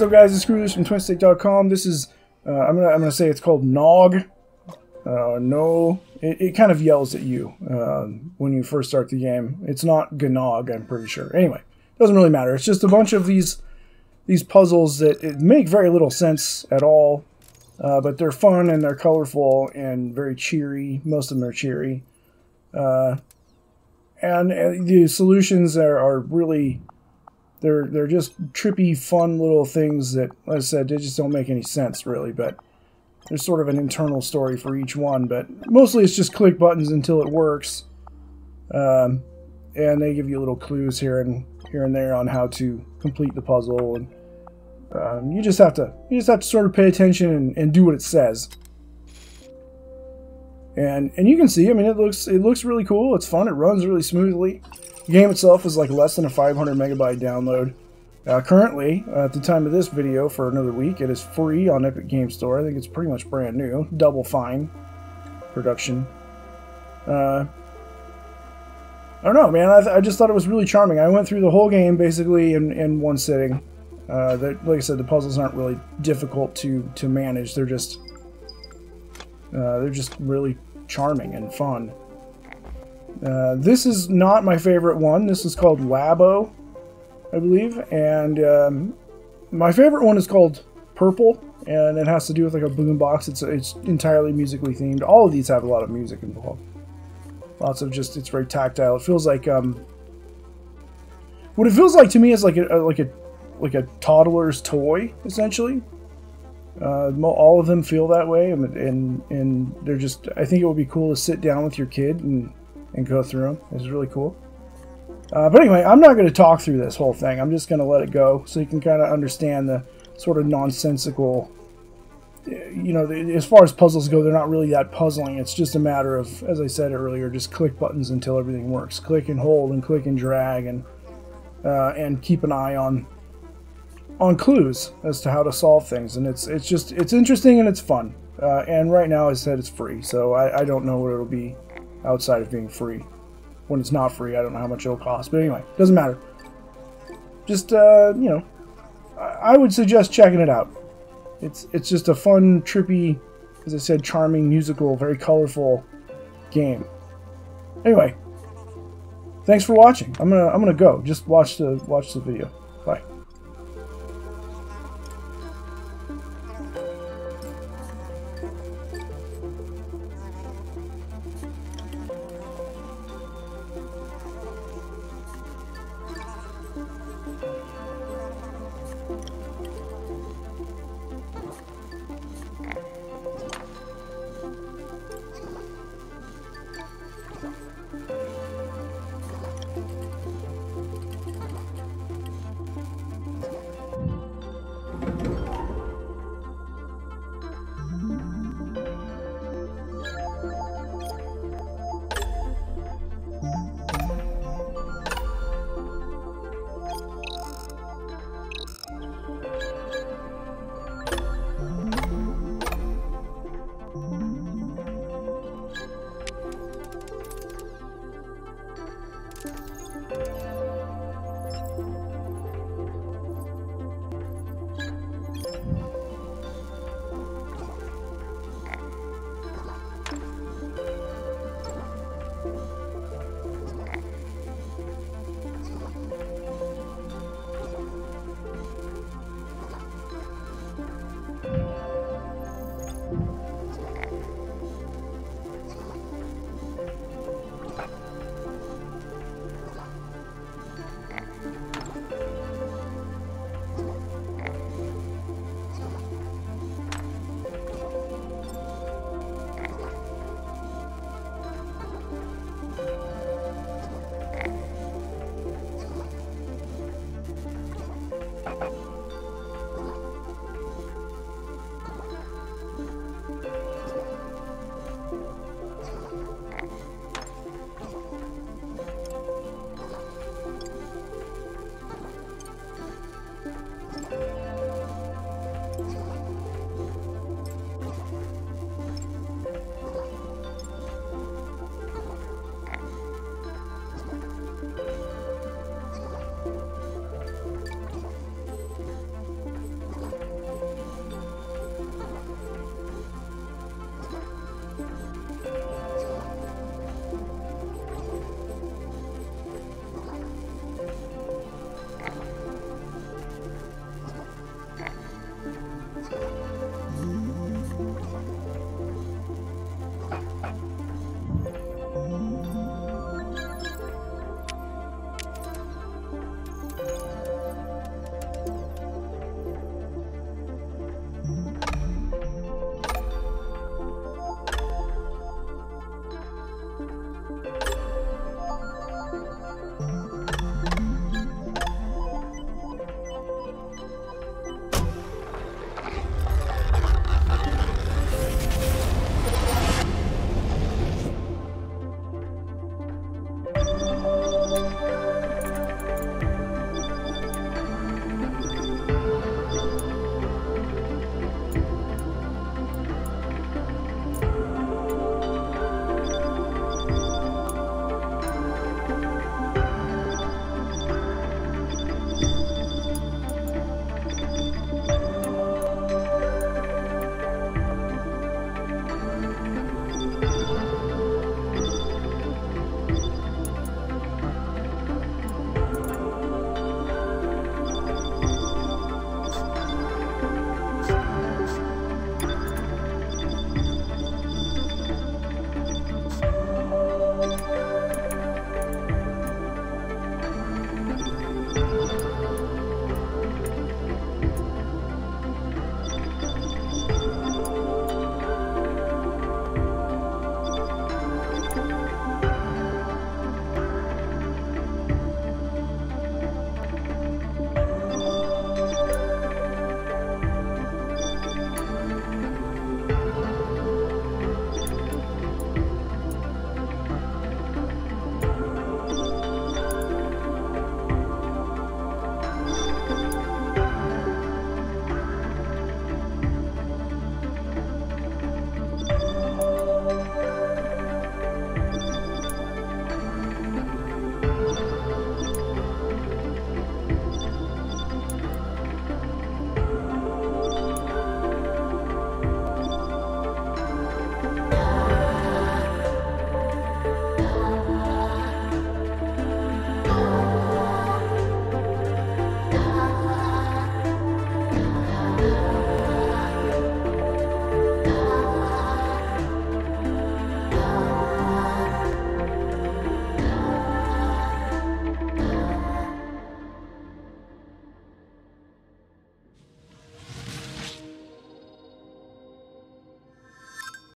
What's up, guys? It's Scrooloose from Twinstiq.com. This is uh, I'm gonna I'm gonna say it's called Nog. Uh, no, it, it kind of yells at you uh, when you first start the game. It's not Gnog, I'm pretty sure. Anyway, doesn't really matter. It's just a bunch of these these puzzles that make very little sense at all, uh, but they're fun and they're colorful and very cheery. Most of them are cheery, uh, and uh, the solutions are, are really they're they're just trippy, fun little things that, like I said, they just don't make any sense really. But there's sort of an internal story for each one. But mostly it's just click buttons until it works, um, and they give you little clues here and here and there on how to complete the puzzle. And um, you just have to you just have to sort of pay attention and, and do what it says. And and you can see, I mean, it looks it looks really cool. It's fun. It runs really smoothly. The game itself is like less than a 500 megabyte download. Uh, currently, uh, at the time of this video for another week, it is free on Epic Game Store. I think it's pretty much brand new. Double Fine production. Uh, I don't know, man. I, I, just thought it was really charming. I went through the whole game basically in, in one sitting. Uh, like I said, the puzzles aren't really difficult to, to manage. They're just uh, they're just really charming and fun. Uh, this is not my favorite one. This is called Labo, I believe. And um, my favorite one is called Purple, and it has to do with like a boombox. It's, it's entirely musically themed. All of these have a lot of music involved. Lots of just, it's very tactile. It feels like, um, what it feels like to me is like a, like a, like a toddler's toy, essentially. Uh, all of them feel that way, and, and and they're just. I think it would be cool to sit down with your kid and and go through them. It's really cool. Uh, but anyway, I'm not going to talk through this whole thing. I'm just going to let it go so you can kind of understand the sort of nonsensical. You know, as far as puzzles go, they're not really that puzzling. It's just a matter of, as I said earlier, just click buttons until everything works. Click and hold, and click and drag, and uh, and keep an eye on on clues as to how to solve things. And it's it's just it's interesting and it's fun. Uh, and right now, I said it's free, so I, I don't know what it'll be outside of being free. When it's not free, I don't know how much it'll cost. But anyway, doesn't matter. Just, uh, you know, I, would suggest checking it out. It's, it's just a fun, trippy, as I said, charming, musical, very colorful game. Anyway, thanks for watching. I'm gonna I'm gonna go. Just watch the watch the video. Bye.